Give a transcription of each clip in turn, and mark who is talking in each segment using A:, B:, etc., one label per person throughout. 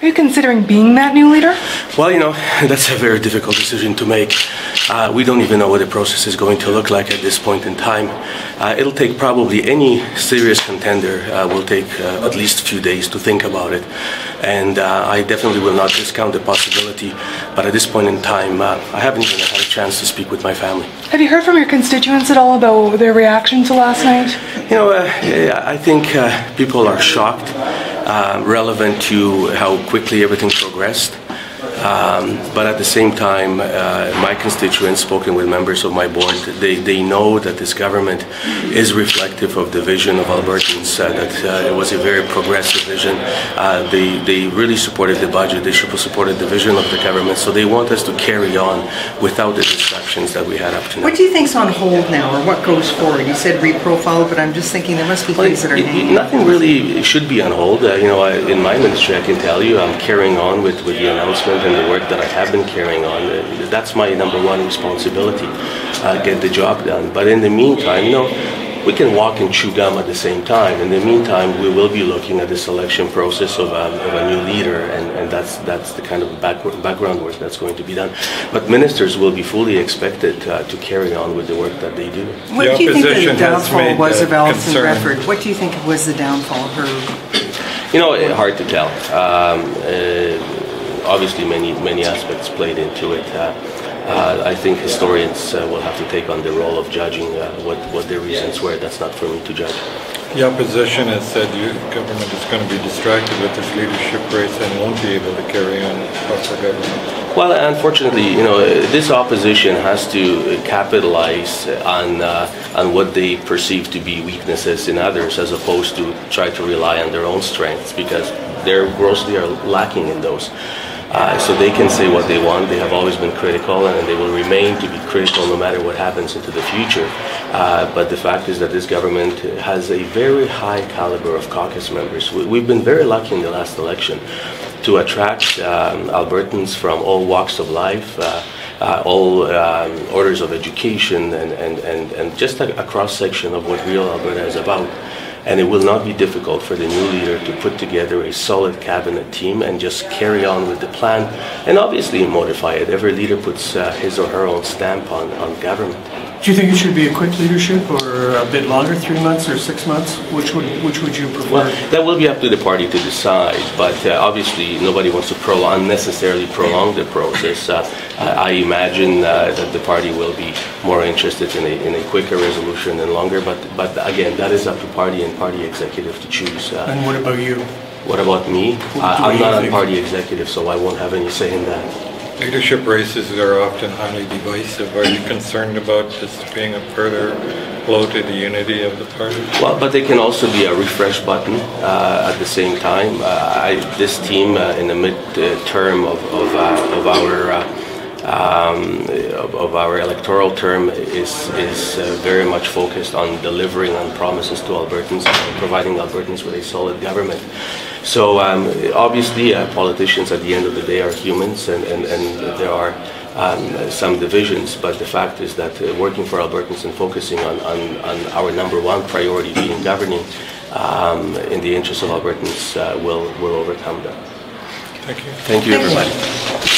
A: Are you considering being that new leader?
B: Well, you know, that's a very difficult decision to make. Uh, we don't even know what the process is going to look like at this point in time. Uh, it'll take probably any serious contender uh, will take uh, at least a few days to think about it. And uh, I definitely will not discount the possibility. But at this point in time, uh, I haven't even had a chance to speak with my family.
A: Have you heard from your constituents at all about their reaction to last night?
B: You know, uh, I think uh, people are shocked, uh, relevant to how quickly everything progressed. Um, but at the same time, uh, my constituents, spoken with members of my board, they, they know that this government is reflective of the vision of Albertans, uh, that uh, it was a very progressive vision. Uh, they, they really supported the budget, they supported the vision of the government, so they want us to carry on without the distractions that we had up to now.
C: What do you think's on hold now, or what goes forward? You said reprofile, but I'm just thinking there must be
B: Well,
C: things that are
B: it- it- Nothing really should be on hold. Uh, you know, I, in my ministry, I can tell you, I'm carrying on with, with the announcement and the work that I have been carrying on. Uh, that's my number one responsibility, uh, get the job done. But in the meantime, you know, we can walk and chew gum at the same time. In the meantime, we will be looking at the selection process of, um, of a new leader, and, and that's that's the kind of back, background work that's going to be done. But ministers will be fully expected uh, to carry on with the work that they do.
C: What
D: The
C: do you think the downfall was
D: uh,
C: of Alison
D: concern.
C: Redford? What do you think was the downfall of her?
B: You know, hard to tell. Um, uh, obviously, many many aspects played into it. Uh, uh, I think historians uh, will have to take on the role of judging uh, what what their reasons were. That's not for me to judge.
D: The opposition has said the government is going to be distracted with this leadership race and won't be able to carry on proper government.
B: Well, unfortunately, you know, this opposition has to capitalize on uh, on what they perceive to be weaknesses in others, as opposed to try to rely on their own strengths, because they're grossly are lacking in those. Uh, so they can say what they want. They have always been critical, and they will remain to be critical no matter what happens into the future. Uh, but the fact is that this government has a very high caliber of caucus members. We, we've been very lucky in the last election to attract um, Albertans from all walks of life, uh, uh, all um, orders of education, and, and, and, and just a, a cross section of what real Alberta is about. And it will not be difficult for the new leader to put together a solid cabinet team and just carry on with the plan and obviously modify it. Every leader puts uh, his or her own stamp on, on government.
E: Do you think it should be a quick leadership or a bit longer, three months or six months? Which would, which would you prefer?
B: Well, that will be up to the party to decide, but uh, obviously nobody wants to prolong, unnecessarily prolong the process. Uh, I I imagine uh, that the party will be more interested in a, in a quicker resolution than longer, but, but again, that is up to party and party executive to choose. Uh,
E: And what about you?
B: what about me? I'm not a party executive, so I won't have any say in that.
D: Leadership races are often highly divisive. Are you concerned about this being a further blow to the unity of the party?
B: Well, but they can also be a refresh button uh, at the same time. Uh, I, this team uh, in the mid-term of, of, uh, of our uh, um, of, of our electoral term is is uh, very much focused on delivering on promises to Albertans and providing Albertans with a solid government. So um, obviously, uh, politicians at the end of the day are humans, and, and, and there are um, some divisions, but the fact is that uh, working for Albertans and focusing on, on, on our number one priority being governing um, in the interest of Albertans uh, will, will overcome that.
D: Thank you.
B: Thank you,
C: Thank
B: everybody.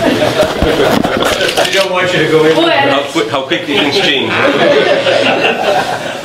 E: I you to go in.
B: How, quick, how quickly things change.